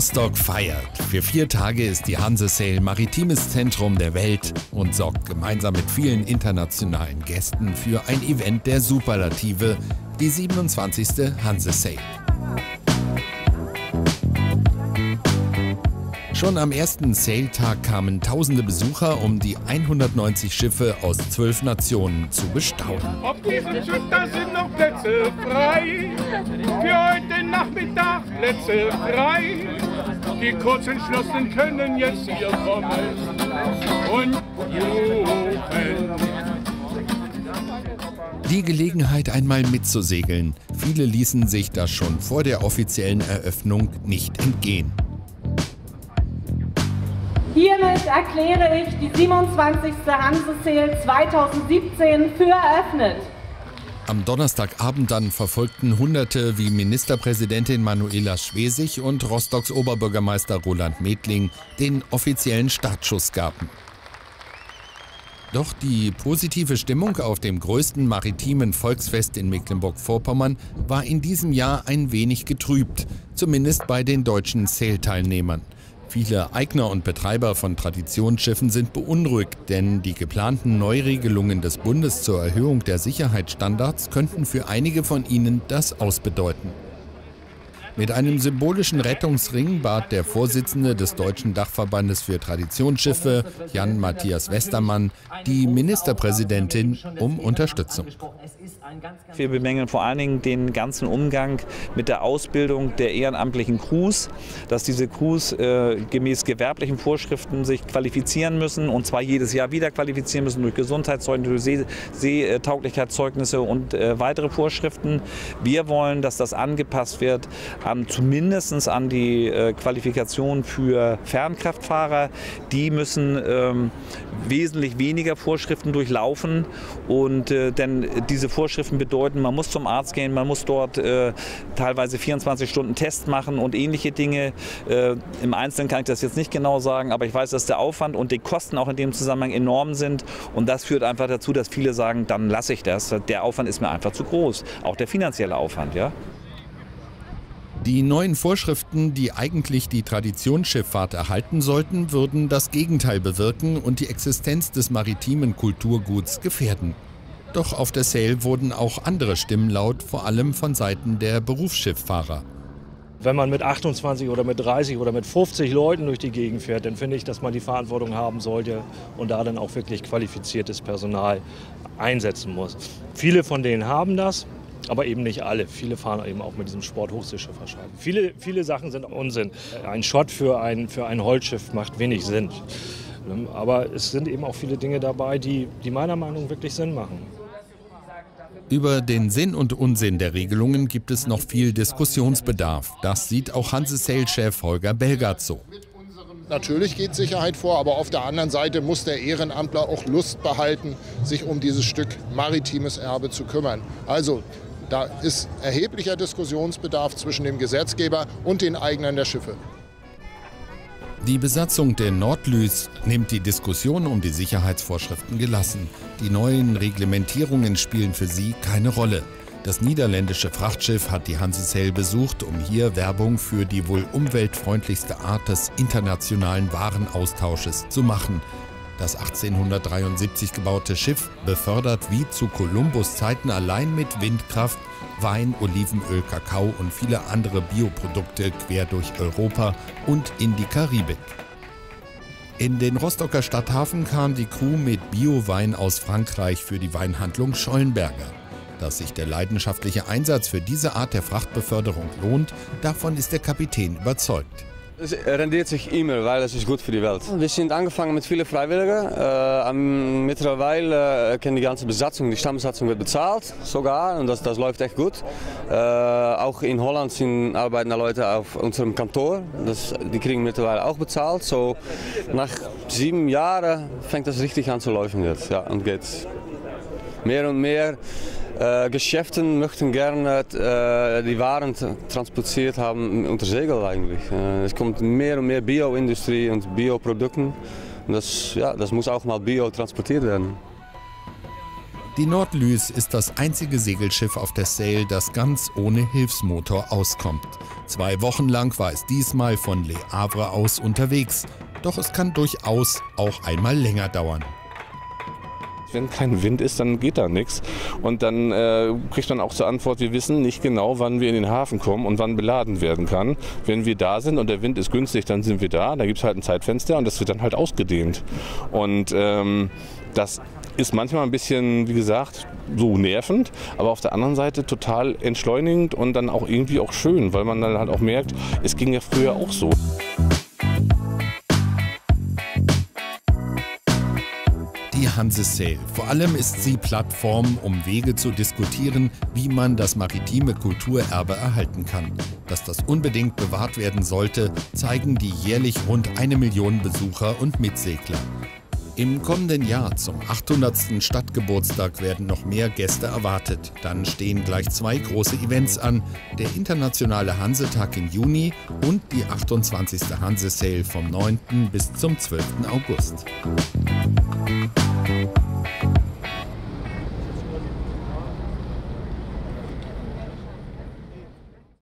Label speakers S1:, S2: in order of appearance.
S1: Rostock feiert. Für vier Tage ist die Hanse Sail maritimes Zentrum der Welt und sorgt gemeinsam mit vielen internationalen Gästen für ein Event der Superlative, die 27. Hanse Sail. Schon am ersten Sail-Tag kamen tausende Besucher, um die 190 Schiffe aus zwölf Nationen zu bestaunen.
S2: Auf diesem Schiff, da sind noch Plätze frei. Für heute Nachmittag Plätze frei. Die Kurzentschlossenen können jetzt hier kommen und rufen.
S1: Die Gelegenheit, einmal mitzusegeln. Viele ließen sich das schon vor der offiziellen Eröffnung nicht entgehen.
S3: Hiermit erkläre ich die 27. Hanse-Sale 2017 für eröffnet.
S1: Am Donnerstagabend dann verfolgten Hunderte wie Ministerpräsidentin Manuela Schwesig und Rostocks Oberbürgermeister Roland Medling den offiziellen Startschuss gaben. Doch die positive Stimmung auf dem größten maritimen Volksfest in Mecklenburg-Vorpommern war in diesem Jahr ein wenig getrübt, zumindest bei den deutschen Sail-Teilnehmern. Viele Eigner und Betreiber von Traditionsschiffen sind beunruhigt, denn die geplanten Neuregelungen des Bundes zur Erhöhung der Sicherheitsstandards könnten für einige von ihnen das ausbedeuten. Mit einem symbolischen Rettungsring bat der Vorsitzende des Deutschen Dachverbandes für Traditionsschiffe, Jan Matthias Westermann, die Ministerpräsidentin um Unterstützung.
S4: Wir bemängeln vor allen Dingen den ganzen Umgang mit der Ausbildung der ehrenamtlichen Crews, dass diese Crews äh, gemäß gewerblichen Vorschriften sich qualifizieren müssen und zwar jedes Jahr wieder qualifizieren müssen durch Gesundheitszeugnisse, Seetauglichkeitszeugnisse und äh, weitere Vorschriften. Wir wollen, dass das angepasst wird an zumindest an die äh, Qualifikation für Fernkraftfahrer. Die müssen ähm, wesentlich weniger Vorschriften durchlaufen und äh, denn diese Vorschriften bedeuten, man muss zum Arzt gehen, man muss dort äh, teilweise 24 Stunden Test machen und ähnliche Dinge. Äh, Im Einzelnen kann ich das jetzt nicht genau sagen, aber ich weiß, dass der Aufwand und die Kosten auch in dem Zusammenhang enorm sind und das führt einfach dazu, dass viele sagen, dann lasse ich das. Der Aufwand ist mir einfach zu groß, auch der finanzielle Aufwand, ja.
S1: Die neuen Vorschriften, die eigentlich die Traditionsschifffahrt erhalten sollten, würden das Gegenteil bewirken und die Existenz des maritimen Kulturguts gefährden. Doch auf der Sail wurden auch andere Stimmen laut, vor allem von Seiten der Berufsschifffahrer.
S5: Wenn man mit 28 oder mit 30 oder mit 50 Leuten durch die Gegend fährt, dann finde ich, dass man die Verantwortung haben sollte und da dann auch wirklich qualifiziertes Personal einsetzen muss. Viele von denen haben das, aber eben nicht alle. Viele fahren eben auch mit diesem Sporthochseeschifferschein. Viele, viele Sachen sind Unsinn. Ein Schott für ein, für ein Holzschiff macht wenig Sinn. Aber es sind eben auch viele Dinge dabei, die, die meiner Meinung nach wirklich Sinn machen.
S1: Über den Sinn und Unsinn der Regelungen gibt es noch viel Diskussionsbedarf. Das sieht auch Hanse-Sail-Chef Holger Belgard so.
S6: Natürlich geht Sicherheit vor, aber auf der anderen Seite muss der Ehrenamtler auch Lust behalten, sich um dieses Stück maritimes Erbe zu kümmern. Also da ist erheblicher Diskussionsbedarf zwischen dem Gesetzgeber und den Eignern der Schiffe.
S1: Die Besatzung der Nordlys nimmt die Diskussion um die Sicherheitsvorschriften gelassen. Die neuen Reglementierungen spielen für sie keine Rolle. Das niederländische Frachtschiff hat die Hansesail besucht, um hier Werbung für die wohl umweltfreundlichste Art des internationalen Warenaustausches zu machen. Das 1873 gebaute Schiff befördert wie zu Kolumbus Zeiten allein mit Windkraft Wein, Olivenöl, Kakao und viele andere Bioprodukte quer durch Europa und in die Karibik. In den Rostocker Stadthafen kam die Crew mit Bio-Wein aus Frankreich für die Weinhandlung Schollenberger. Dass sich der leidenschaftliche Einsatz für diese Art der Frachtbeförderung lohnt, davon ist der Kapitän überzeugt.
S7: Es rendiert sich immer, weil es ist gut für die Welt. Wir sind angefangen mit vielen Freiwilligen. Äh, mittlerweile äh, kann die ganze Besatzung, die Stammbesatzung wird bezahlt sogar und das, das läuft echt gut. Äh, auch in Holland sind, arbeiten Leute auf unserem Kantor, das, die kriegen mittlerweile auch bezahlt. So nach sieben Jahren fängt das richtig an zu laufen jetzt ja, und geht mehr und mehr äh, Geschäften möchten gerne äh, die Waren transportiert haben unter Segel eigentlich. Äh, es kommt mehr und mehr Bioindustrie und Bioprodukten. Und das, ja, das muss auch mal bio transportiert werden.
S1: Die Nordlys ist das einzige Segelschiff auf der Sail, das ganz ohne Hilfsmotor auskommt. Zwei Wochen lang war es diesmal von Le Havre aus unterwegs. Doch es kann durchaus auch einmal länger dauern.
S8: Wenn kein Wind ist, dann geht da nichts. Und dann äh, kriegt man auch zur Antwort, wir wissen nicht genau, wann wir in den Hafen kommen und wann beladen werden kann. Wenn wir da sind und der Wind ist günstig, dann sind wir da. Da gibt es halt ein Zeitfenster und das wird dann halt ausgedehnt. Und ähm, das ist manchmal ein bisschen, wie gesagt, so nervend, aber auf der anderen Seite total entschleunigend und dann auch irgendwie auch schön, weil man dann halt auch merkt, es ging ja früher auch so.
S1: Hanse Sail. Vor allem ist sie Plattform, um Wege zu diskutieren, wie man das maritime Kulturerbe erhalten kann. Dass das unbedingt bewahrt werden sollte, zeigen die jährlich rund eine Million Besucher und Mitsegler. Im kommenden Jahr zum 800. Stadtgeburtstag werden noch mehr Gäste erwartet. Dann stehen gleich zwei große Events an, der internationale Hansetag im Juni und die 28. Hanse Sale vom 9. bis zum 12. August.